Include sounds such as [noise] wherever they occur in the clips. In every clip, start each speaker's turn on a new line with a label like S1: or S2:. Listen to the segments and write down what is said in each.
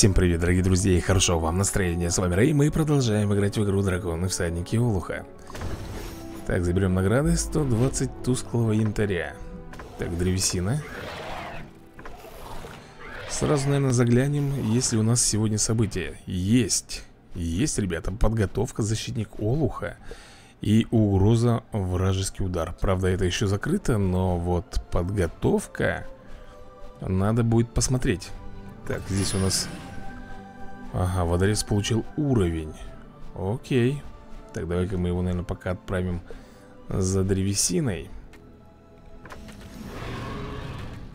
S1: Всем привет, дорогие друзья, и хорошо вам настроения С вами Рэй, мы продолжаем играть в игру Драконы Всадники Олуха Так, заберем награды. 120 тусклого янтаря. Так, древесина. Сразу, наверное, заглянем, есть ли у нас сегодня события. Есть. Есть, ребята, подготовка защитник Олуха И угроза вражеский удар Правда, это еще закрыто, но вот подготовка Надо будет посмотреть. Так, здесь у нас... Ага, водорез получил уровень. Окей. Так, давай-ка мы его, наверное, пока отправим за древесиной.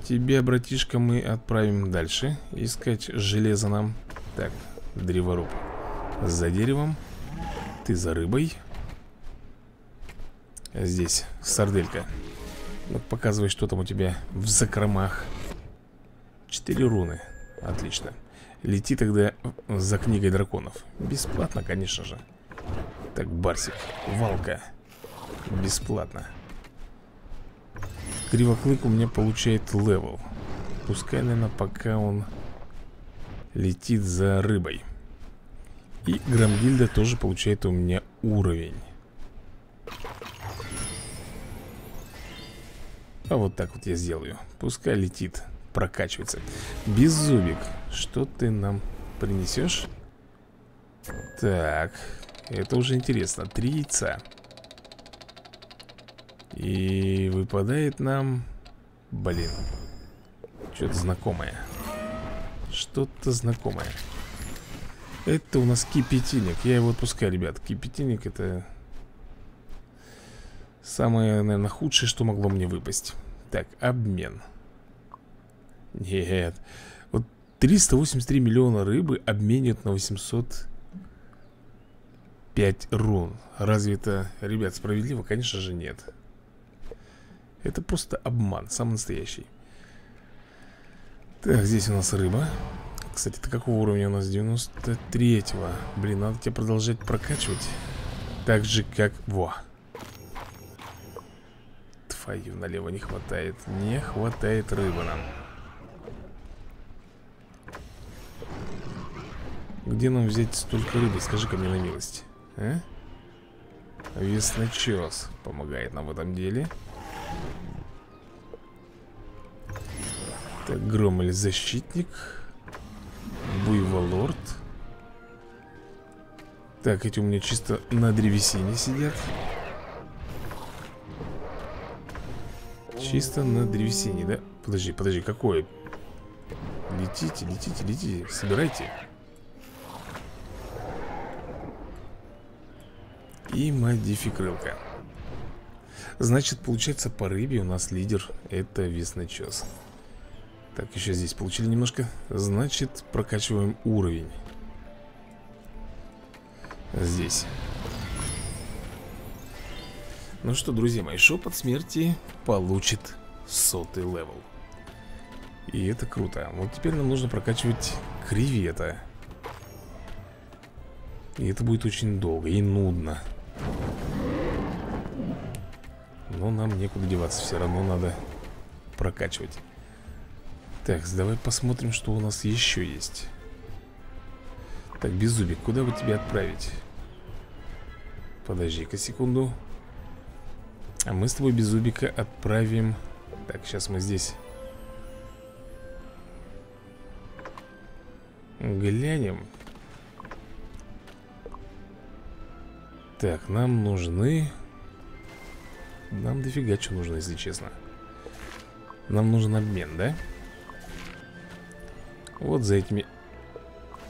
S1: Тебя, братишка, мы отправим дальше Искать железо нам. Так, древоруб За деревом. Ты за рыбой. Здесь сарделька. Ну показывай, что там у тебя в закромах. Четыре руны. Отлично Лети тогда за книгой драконов. Бесплатно, конечно же. Так, Барсик, Валка. Бесплатно. Кривоклык у меня получает level. Пускай, наверное, пока он летит за рыбой. И Грамгильда тоже получает у меня уровень. А вот так вот я сделаю. Пускай летит прокачивается. Беззубик, что ты нам принесешь? Так, это уже интересно. Три яйца И выпадает нам Блин Что-то знакомое. Что-то знакомое. Это у нас кипятильник. Я его отпускаю, ребят. Кипятильник это Самое, наверное, худшее, что могло мне выпасть. Так, обмен нет. Вот 383 миллиона рыбы обменят на 805 рун. Разве это, ребят, справедливо? Конечно же нет. Это просто обман, самый настоящий. Так, здесь у нас рыба. Кстати, это какого уровня у нас? 93-го. Блин, надо тебя продолжать прокачивать. Так же, как... Во. Твою налево не хватает. Не хватает рыбы нам. Где нам взять столько рыбы? Скажи-ка мне на милость а? Весночес помогает нам в этом деле Так, гром или защитник Буйволорд Так, эти у меня чисто на древесине сидят Чисто на древесине, да? Подожди, подожди, какой? Летите, летите, летите, собирайте И модификрылка. Значит, получается, по рыбе у нас лидер Это весночес Так, еще здесь получили немножко. Значит, прокачиваем уровень. Здесь. Ну что, друзья мои, шепот смерти получит сотый левел. И это круто. Вот теперь нам нужно прокачивать кревета. И это будет очень долго и нудно но нам некуда деваться, все равно надо прокачивать. Так, давай посмотрим, что у нас еще есть. Так, Беззубик, куда бы тебя отправить? Подожди-ка секунду. А мы с тобой Беззубика отправим. Так, сейчас мы здесь. Глянем. Так, нам нужны нам дофига что нужно, если честно. Нам нужен обмен, да? Вот за этими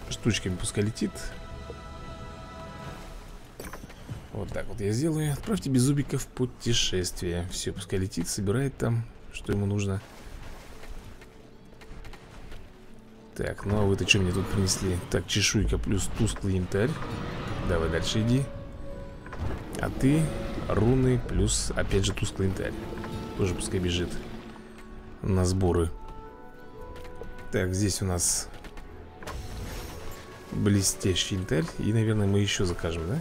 S1: штучками пускай летит. Вот так вот я сделаю. Отправьте Беззубика в путешествие. Все, пускай летит, собирает там Что ему нужно. Так, ну а вы-то что мне тут принесли? Так, чешуйка плюс тусклый янтарь. Давай дальше иди. А ты Руны плюс, опять же, тусклый янтарь Тоже пускай бежит На сборы. Так, здесь у нас Блестящий янтарь И, наверное, мы еще закажем, да?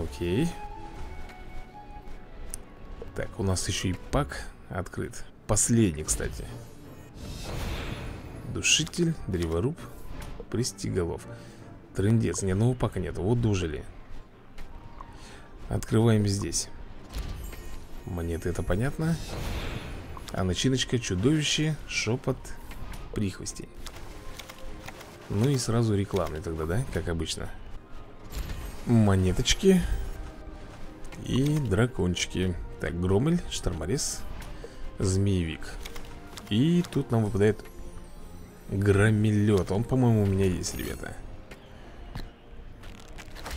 S1: Окей. Так, у нас еще и пак открыт. Последний, кстати. Душитель, древоруб, пристиголов. Трындец, ни одного пака нет, вот дожили Открываем здесь. Монеты, это понятно. А начиночка, чудовище, шепот, прихвости Ну и сразу рекламный тогда, да, как обычно. Монеточки И дракончики. Так, Громель, Шторморез, Змеевик. И тут нам выпадает Громелет Он, по-моему, у меня есть, ребята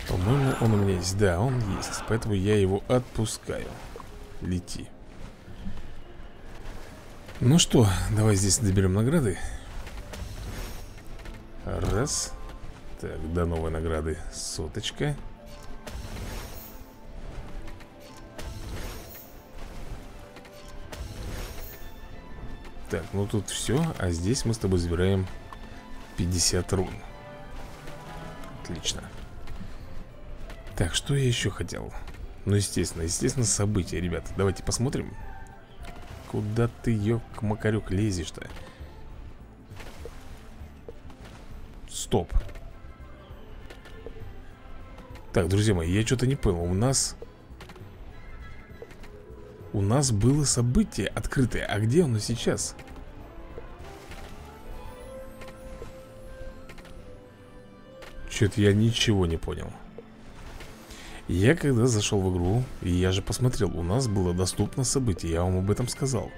S1: По-моему, он у меня есть. Да, он есть Поэтому я его отпускаю. Лети. Ну что, давай здесь доберем награды. Раз. Так, до новой награды. Соточка. Так, ну тут все, а здесь мы с тобой забираем 50 рун. Отлично Так, что я еще хотел? Ну, естественно, естественно, события, ребят Давайте посмотрим Куда ты, ёк, макарек, лезешь-то? Стоп Так, друзья мои, я что-то не понял У нас у нас было событие открытое А где оно сейчас? Что-то я ничего не понял Я когда зашел в игру я же посмотрел У нас было доступно событие Я вам об этом сказал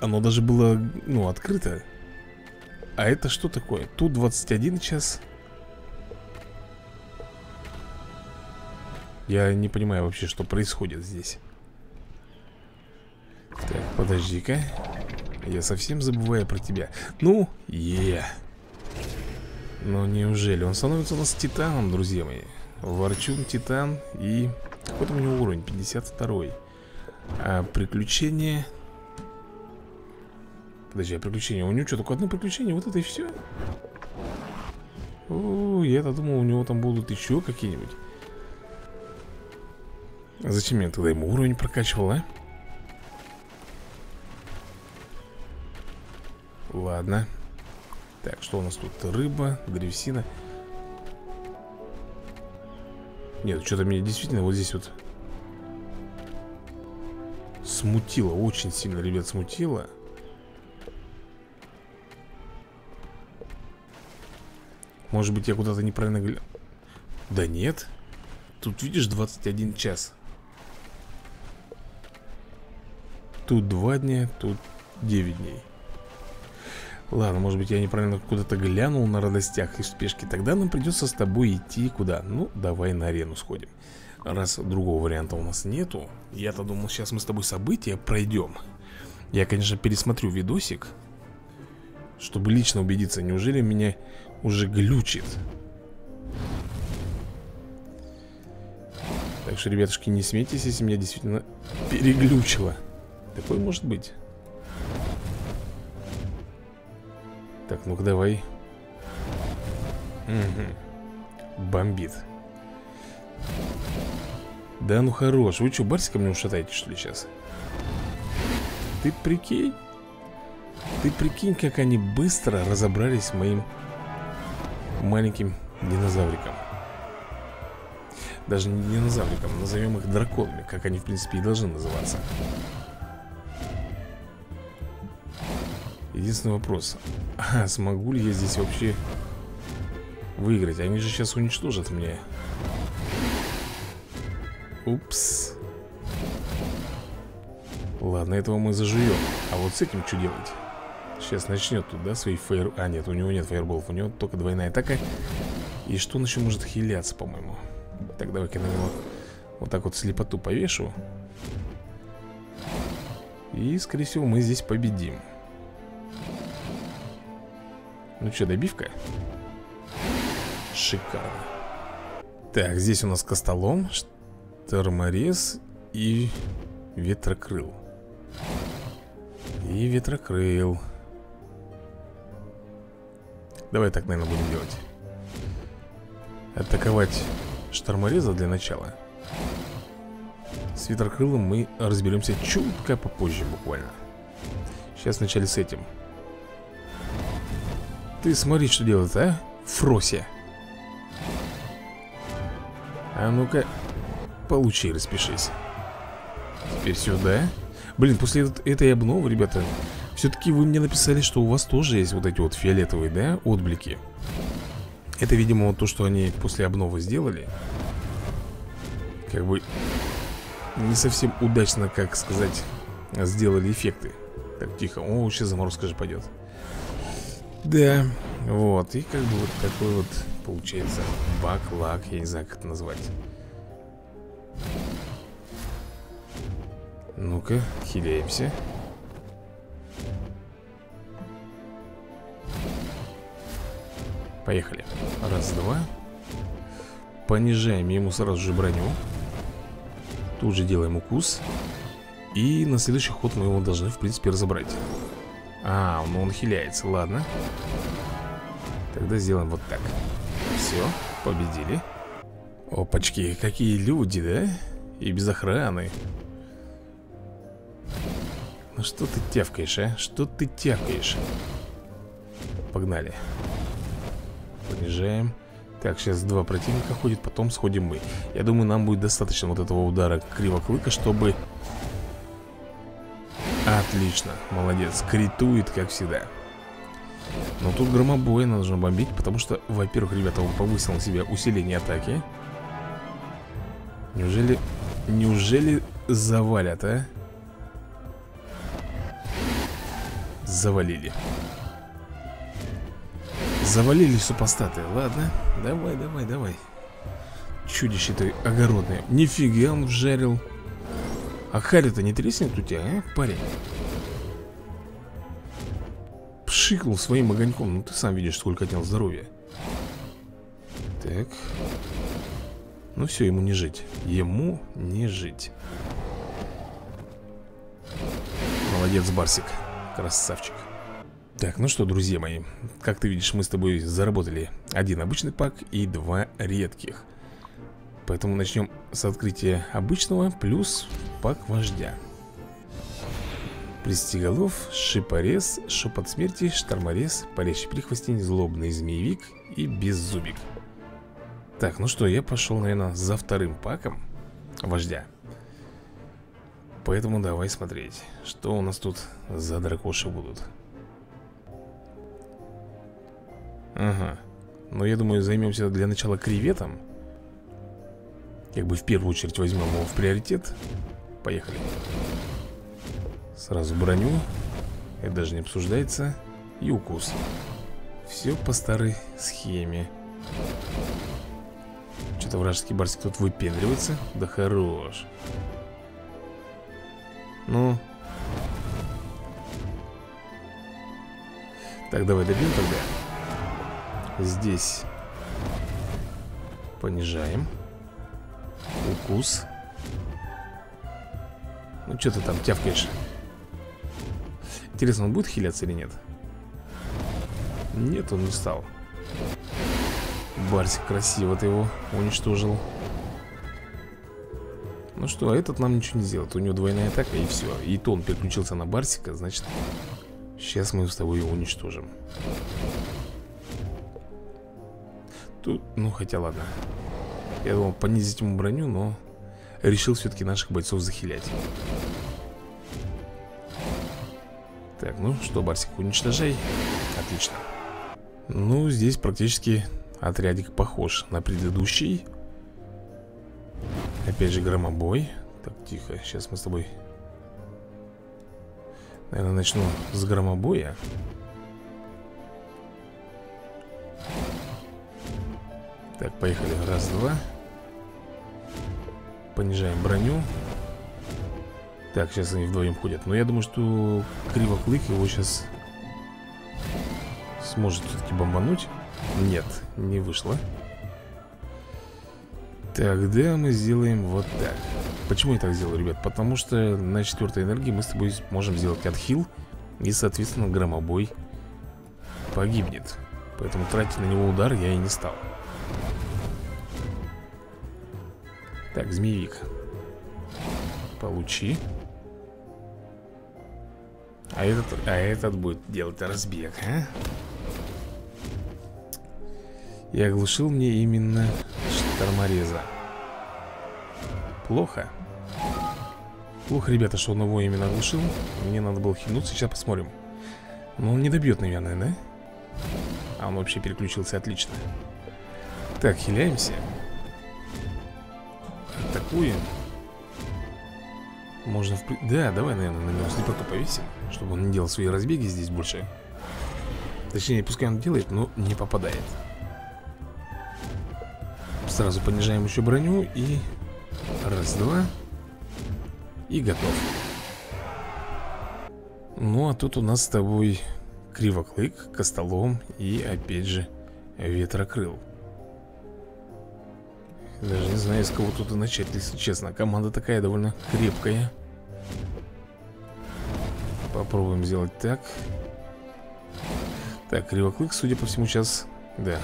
S1: Оно даже было, ну, открыто А это что такое? Тут 21 час Я не понимаю вообще, что происходит здесь Так, подожди-ка Я совсем забываю про тебя Ну, е yeah. Ну, неужели? Он становится у нас титаном, друзья мои Ворчун титан и... Какой там у него уровень? 52 А приключение... Подожди, а приключение? У него что, только одно приключение? Вот это и все? Я-то думал, у него там будут еще какие-нибудь а зачем я тогда ему уровень прокачивал, а? Ладно Так, что у нас тут? Рыба, древесина Нет, что-то меня действительно вот здесь вот Смутило, очень сильно, ребят, смутило. Может быть, я куда-то неправильно глянул Да нет. Тут, видишь, 21 час. Тут два дня, тут 9 дней Ладно, может быть я неправильно куда-то глянул на радостях и спешке. Тогда нам придется с тобой идти куда? Ну, давай на арену сходим. Раз другого варианта у нас нету Я-то думал, сейчас мы с тобой события пройдем Я, конечно, пересмотрю видосик Чтобы лично убедиться, неужели меня уже глючит? Так что, ребятушки, не смейтесь, если меня действительно переглючило. Такой может быть Так, ну-ка давай. Угу. Бомбит. Да ну хорош. Вы что, Барсика мне ушатаете, что ли, сейчас? Ты прикинь. Ты прикинь, как они быстро разобрались с моим Маленьким динозавриком. Даже не динозавриком Назовем их драконами Как они, в принципе, и должны называться Единственный вопрос [laughs] Смогу ли я здесь вообще Выиграть? Они же сейчас уничтожат меня. Упс. Ладно, этого мы заживем. А вот с этим что делать? Сейчас начнет тут, да, свои фейер... А, нет, у него нет фейерболов У него только двойная атака. И что он еще может хиляться, по-моему? Так, давай-ка на него Вот так вот слепоту повешу. И, скорее всего, мы здесь победим ну что, добивка? Шикарно. Так, здесь у нас костолом Шторморез и ветрокрыл. И ветрокрыл. Давай так, наверное, будем делать. Атаковать штормореза для начала. С ветрокрылом мы разберемся чутка попозже буквально. Сейчас вначале с этим ты смотри, что делает, а? Фрося. А ну-ка, получи, распишись. Теперь сюда. Блин, после этой обновы, ребята, все-таки вы мне написали, что у вас тоже есть вот эти вот фиолетовые, да, отблики. Это, видимо, вот то, что они после обновы сделали. Как бы не совсем удачно, как сказать, сделали эффекты. Так, тихо. О, сейчас заморозка же пойдет. Да, вот. И как бы вот такой вот получается бак-лак, я не знаю, как это назвать. Ну-ка, хиляемся. Поехали. Раз, два. Понижаем ему сразу же броню. Тут же делаем укус. И на следующий ход мы его должны, в принципе, разобрать. А, ну он хиляется, ладно. Тогда сделаем вот так. Все, победили. Опачки, какие люди, да? И без охраны. Ну что ты тявкаешь, а? Что ты тявкаешь? Погнали. Понижаем. Так, сейчас два противника ходит, потом сходим мы. Я думаю, нам будет достаточно вот этого удара кривоклыка, чтобы... Отлично, молодец, критует, как всегда. Но тут громобоя нужно бомбить, потому что, во-первых, ребята, он повысил на себя усиление атаки. Неужели... Неужели завалят, а? Завалили Завалили супостаты Ладно, давай, давай, давай Чудище ты огородное Нифига он вжарил А харя-то не треснет у тебя, а, парень? Пшикнул своим огоньком. Ну ты сам видишь, сколько отнял здоровья. Так. Ну все, ему не жить. Ему не жить. Молодец, Барсик. Красавчик. Так, ну что, друзья мои, как ты видишь, мы с тобой заработали один обычный пак и два редких. Поэтому начнем с открытия обычного плюс пак вождя. Пристиголов, шипорез, шепот смерти, шторморез, парящий прихвостень, злобный змеевик и беззубик. Так, ну что, я пошел, наверное, за вторым паком вождя. Поэтому давай смотреть, что у нас тут за дракоши будут. Ага. Но я думаю, займемся для начала креветом. Как бы в первую очередь возьмем его в приоритет Поехали. Сразу броню. Это даже не обсуждается. И укус. Все по старой схеме. Что-то вражеский барсик тут выпендривается. Да хорош. Ну. Так, давай добьем тогда. Здесь Понижаем. Укус Ну что ты там тявкаешь? Интересно, он будет хиляться или нет? Нет, он не стал. Барсик красиво ты его уничтожил. Ну что, а этот нам ничего не сделает. У него двойная атака и все И то он переключился на Барсика, значит Сейчас мы с тобой его уничтожим. Тут, ну хотя ладно. Я думал понизить ему броню, но Решил все-таки наших бойцов захилять Так, ну что, Барсик, уничтожай Отлично Ну, здесь практически отрядик похож на предыдущий Опять же громобой Так, тихо, сейчас мы с тобой Наверное, начну с громобоя Так, поехали. Раз, два. Понижаем броню. Так, сейчас они вдвоем ходят. Но я думаю, что Кривоклык его сейчас сможет все-таки бомбануть. Нет, не вышло. Тогда мы сделаем вот так. Почему я так сделал, ребят? Потому что на четвертой энергии мы с тобой можем сделать отхил. И, соответственно, громобой погибнет. Поэтому тратить на него удар я и не стал. Так, змеевик Получи А этот, а этот будет делать разбег, а? И оглушил мне именно штормореза Плохо? Плохо, ребята, что он его именно оглушил. Мне надо было хильнуться, сейчас посмотрим. Ну, он не добьет, наверное, да? А он вообще переключился, отлично. Так, хиляемся. Атакуем Можно в... Да, давай, наверное, на него слепоту повесим Чтобы он не делал свои разбеги здесь больше. Точнее, пускай он делает, но не попадает. Сразу понижаем еще броню и... Раз, два. И готов. Ну, а тут у нас с тобой Кривоклык, Костолом и, опять же, Ветрокрыл Даже не знаю, с кого тут и начать, если честно Команда такая довольно крепкая Попробуем сделать так Так, Кривоклык, судя по всему, сейчас, да,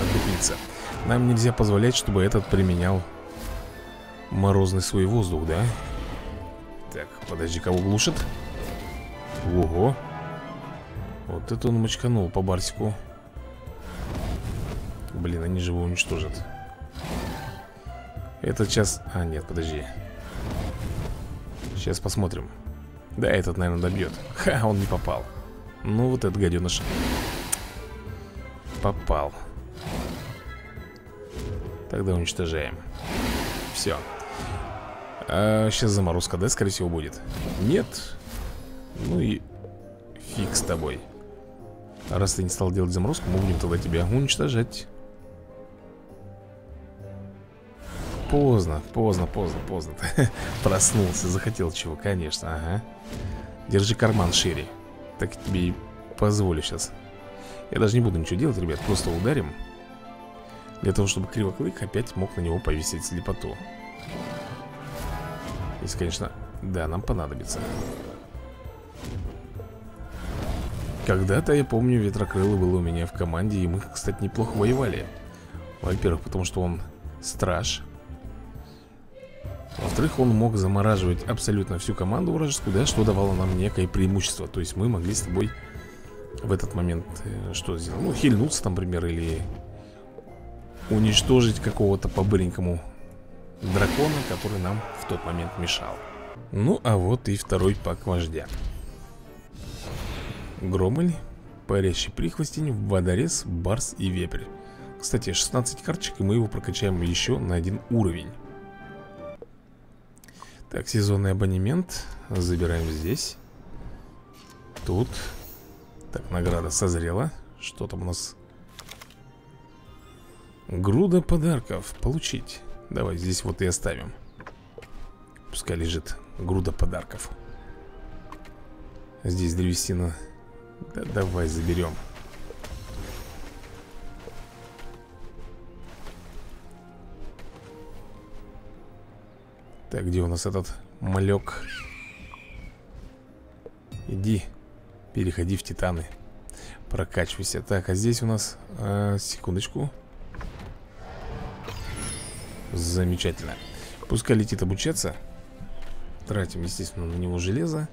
S1: отдупится нам нельзя позволять, чтобы этот применял морозный свой воздух, да? Так, подожди, кого глушит? Ого! Вот это он мочканул по барсику. Блин, они же его уничтожат. Этот сейчас... А, нет, подожди. Сейчас посмотрим. Да, этот, наверное, добьет. [laughs] Ха, он не попал. Ну, вот этот гаденыш. Попал. Тогда уничтожаем Все а Сейчас заморозка, да, скорее всего, будет? Нет Ну и фиг с тобой Раз ты не стал делать заморозку, мы будем тогда тебя уничтожать Поздно, поздно, поздно, поздно. [laughs] Проснулся, захотел чего, конечно, ага. Держи карман шире Так тебе и позволю сейчас Я даже не буду ничего делать, ребят, просто ударим. Для того, чтобы Кривоклык опять мог на него повесить слепоту. Если, конечно, да, нам понадобится. Когда-то, я помню, Ветрокрылый был у меня в команде И мы, кстати, неплохо воевали. Во-первых, потому что он страж Во-вторых, он мог замораживать абсолютно всю команду вражескую Да, что давало нам некое преимущество То есть мы могли с тобой в этот момент э, что сделать? Ну, хильнуться, например, или уничтожить какого-то по-быренькому дракона, который нам в тот момент мешал. Ну, а вот и второй пак вождя. Громель, парящий прихвостень, водорез, барс и вепрь. Кстати, 16 карточек, и мы его прокачаем еще на один уровень. Так, сезонный абонемент. Забираем здесь. Тут. Так, награда созрела. Что там у нас? Груда подарков. Получить. Давай здесь вот и оставим. Пускай лежит груда подарков. Здесь древесина Да давай заберем Так, где у нас этот малек? Иди, переходи в титаны. Прокачивайся. Так, а здесь у нас, а, секундочку. Замечательно. Пускай летит обучаться. Тратим, естественно, на него железо.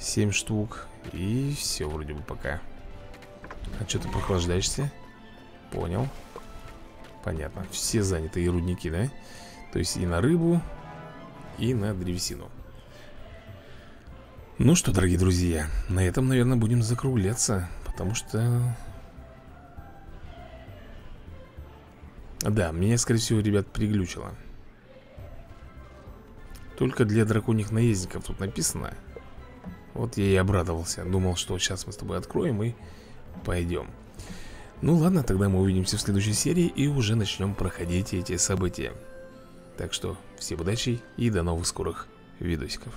S1: 7 штук. И все вроде бы пока. А что ты прохлаждаешься? Понял. Понятно, все заняты и рудники, да? То есть и на рыбу И на древесину. Ну что, дорогие друзья На этом, наверное, будем закругляться Потому что Да, меня, скорее всего, ребят, приглючило. Только для драконьих наездников тут написано. Вот я и обрадовался. Думал, что сейчас мы с тобой откроем и пойдем. Ну ладно, тогда мы увидимся в следующей серии И уже начнем проходить эти события Так что, всем удачи и до новых скорых видосиков